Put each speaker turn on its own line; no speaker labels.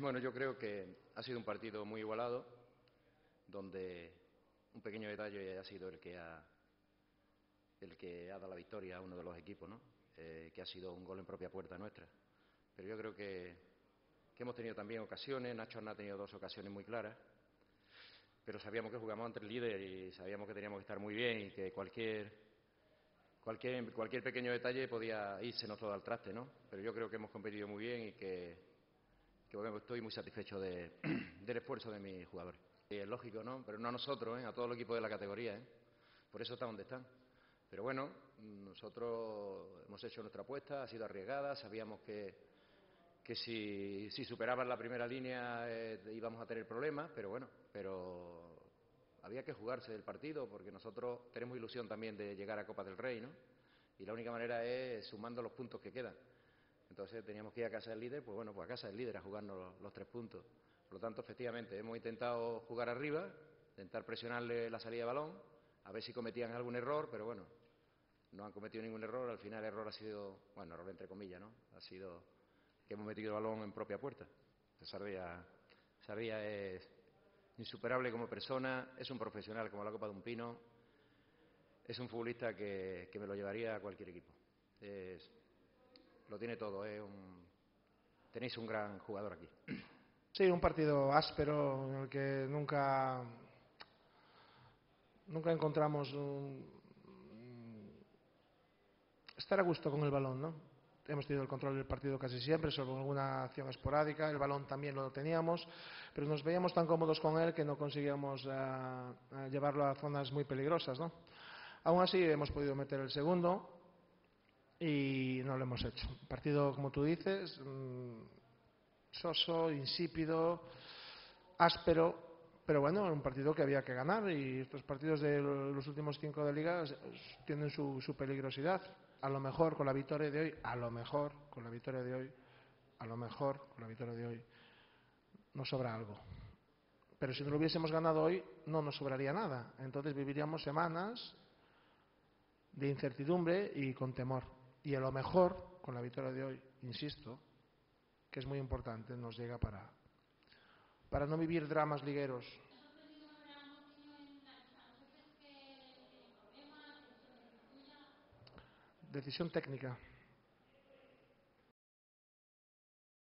Bueno, yo creo que ha sido un partido muy igualado, donde un pequeño detalle ha sido el que ha, el que ha dado la victoria a uno de los equipos, ¿no? Eh, que ha sido un gol en propia puerta nuestra. Pero yo creo que, hemos tenido también ocasiones, Nacho ha tenido dos ocasiones muy claras, pero sabíamos que jugamos ante el líder y sabíamos que teníamos que estar muy bien y que cualquier, cualquier, cualquier pequeño detalle podía irse todo al traste, ¿no? Pero yo creo que hemos competido muy bien y que, que bueno, estoy muy satisfecho de, del esfuerzo de mis jugadores. Es lógico, ¿no? Pero no a nosotros, ¿eh? a todo el equipo de la categoría, ¿eh? Por eso está donde están. Pero bueno, nosotros hemos hecho nuestra apuesta, ha sido arriesgada, sabíamos que, que si, si superaban la primera línea eh, íbamos a tener problemas, pero bueno, pero había que jugarse el partido porque nosotros tenemos ilusión también de llegar a Copa del Rey, ¿no? Y la única manera es sumando los puntos que quedan. Entonces teníamos que ir a casa del líder, pues bueno, pues a casa del líder a jugarnos los, tres puntos. Por lo tanto, efectivamente, hemos intentado jugar arriba, intentar presionarle la salida de balón, a ver si cometían algún error, pero bueno, no han cometido ningún error. Al final, el error ha sido, bueno, error entre comillas, ¿no? Ha sido que hemos metido el balón en propia puerta. Sarria, Sarria es insuperable como persona, es un profesional como la Copa de un Pino, es un futbolista que, que me lo llevaría a cualquier equipo. Es, lo tiene todo, un, tenéis un gran jugador aquí.
Sí, un partido áspero en el que nunca, nunca encontramos un, estar a gusto con el balón, ¿no? Hemos tenido el control del partido casi siempre, sobre alguna acción esporádica, el balón también lo teníamos, pero nos veíamos tan cómodos con él que no conseguíamos uh, uh, llevarlo a zonas muy peligrosas, ¿no? Aún así hemos podido meter el segundo y no lo hemos hecho. Partido, como tú dices, mmm, soso, insípido, áspero, pero bueno, un partido que había que ganar y estos partidos de los últimos cinco de liga tienen su, su, peligrosidad. A lo mejor con la victoria de hoy, a lo mejor con la victoria de hoy, a lo mejor con la victoria de hoy, nos sobra algo. Pero si no lo hubiésemos ganado hoy, no nos sobraría nada. Entonces viviríamos semanas de incertidumbre y con temor. Y a lo mejor, con la victoria de hoy, insisto, que es muy importante, nos llega para, para no vivir dramas ligueros. Decisión técnica.